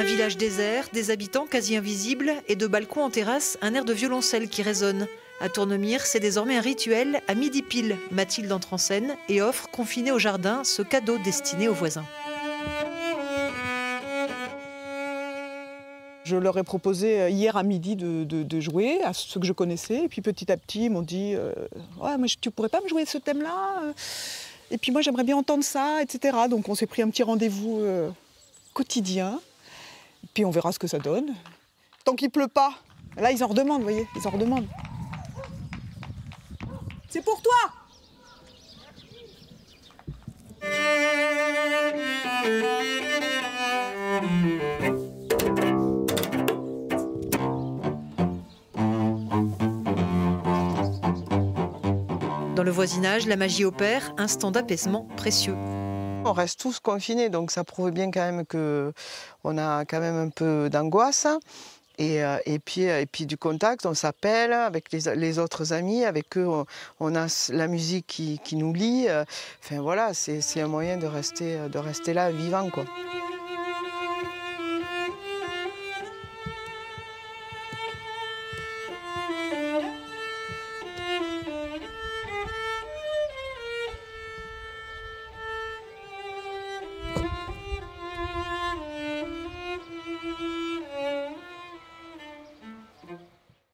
un village désert, des habitants quasi invisibles et de balcons en terrasse, un air de violoncelle qui résonne. À Tournemire, c'est désormais un rituel. À midi pile, Mathilde entre en scène et offre, confinée au jardin, ce cadeau destiné aux voisins. Je leur ai proposé euh, hier à midi de, jouer à ceux que je connaissais. Et puis petit à petit, ils m'ont dit euh, Tu pourrais pas me jouer ce thème-là Et puis moi, j'aimerais bien entendre ça, etc. Donc on s'est pris un petit rendez-vous euh, quotidien. Puis on verra ce que ça donne. Tant qu'il pleut pas. Là, ils en redemandent, vous voyez Ils en redemandent. C'est pour toi Dans le voisinage, la magie opère, instant d'apaisement précieux. On reste tous confinés, donc ça prouve bien quand même qu'on a quand même un peu d'angoisse. Euh, et, puis, et puis du contact, on s'appelle avec les, autres amis, avec eux on, a la musique qui, qui nous lie. Enfin voilà, c'est un moyen de rester, de rester là vivant quoi.